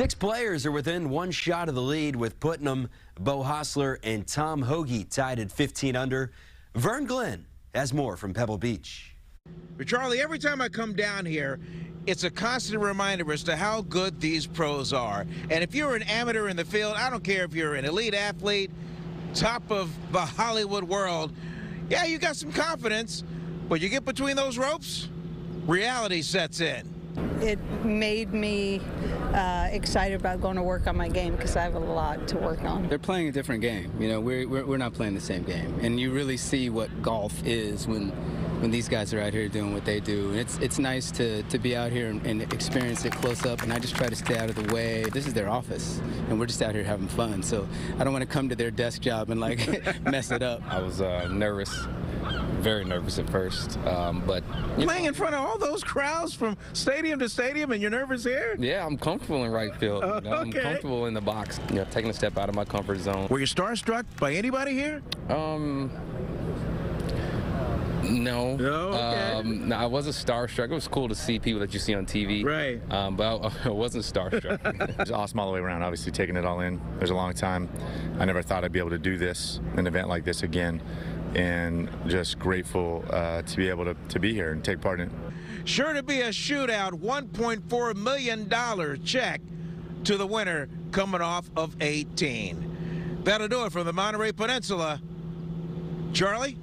Six players are within one shot of the lead with Putnam, Beau Hossler, and Tom Hoge tied at 15 under. Vern Glenn has more from Pebble Beach. But Charlie, every time I come down here, it's a constant reminder as to how good these pros are. And if you're an amateur in the field, I don't care if you're an elite athlete, top of the Hollywood world, yeah, you got some confidence, but you get between those ropes, reality sets in. It made me uh, excited about going to work on my game because I have a lot to work on. They're playing a different game. You know, we're, we're, we're not playing the same game. And you really see what golf is when when these guys are out here doing what they do. And it's it's nice to, to be out here and, and, experience it close up. And I just try to stay out of the way. This is their office, and we're just out here having fun. So I don't want to come to their desk job and like mess it up. I was uh, nervous very nervous at first, um, but playing know. in front of all those crowds from stadium to stadium, and you're nervous here. Yeah, I'm comfortable in right field. Uh, you know, okay. I'm comfortable in the box. You know, taking a step out of my comfort zone. Were you starstruck by anybody here? Um. No. No, okay. Um, no, I wasn't starstruck. It was cool to see people that you see on TV. Right. Um, but I, I wasn't starstruck. it's awesome all the way around, obviously, taking it all in. There's a long time. I never thought I'd be able to do this, an event like this again and just grateful uh, to be able to, to be here and take part in it. Sure to be a shootout, $1.4 million check to the winner coming off of 18. That'll do it from the Monterey Peninsula. Charlie?